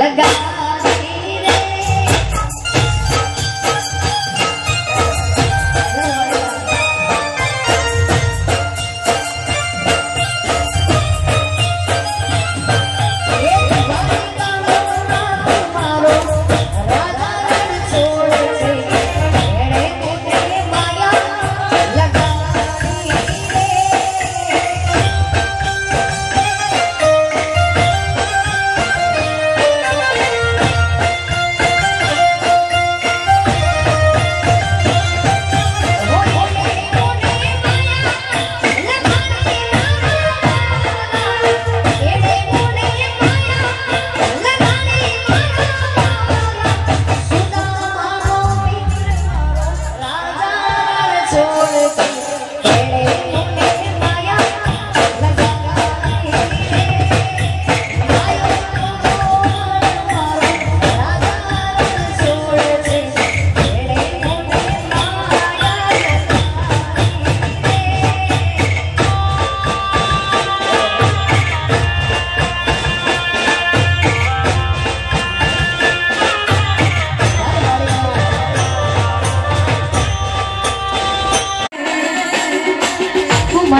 legal. તું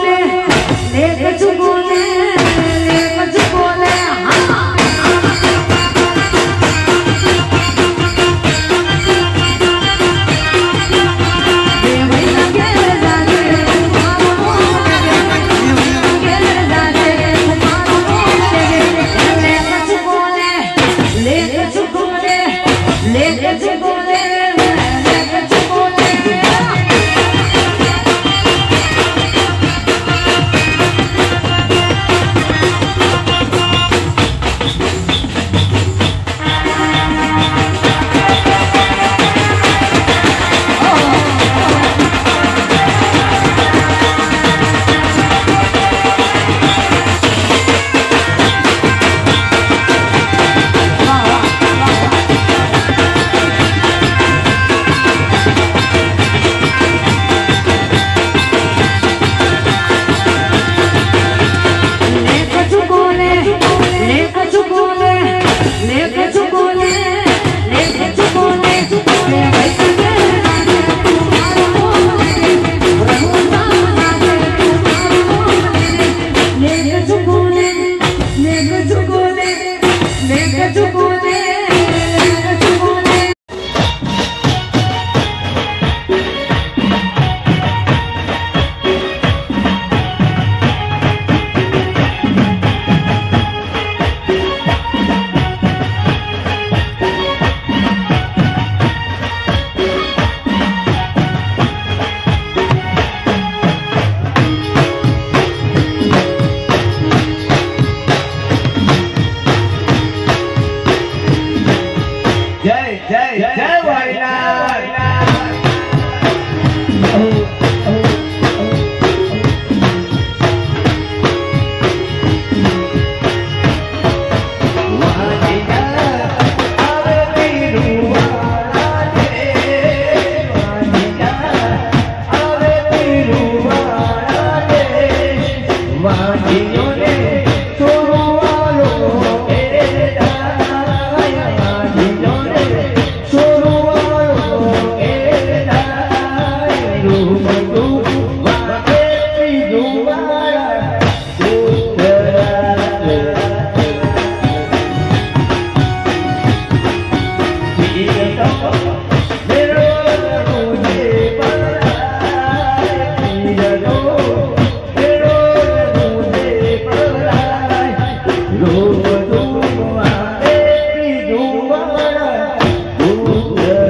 Yeah.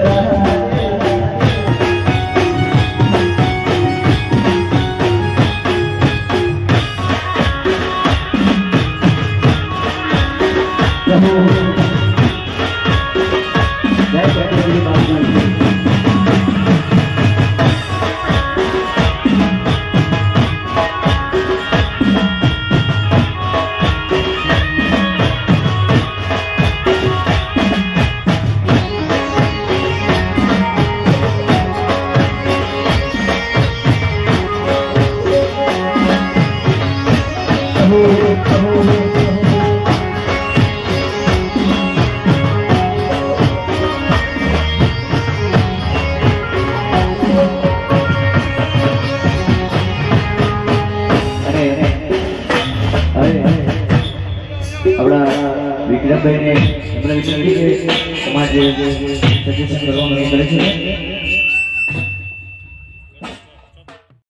Thank you.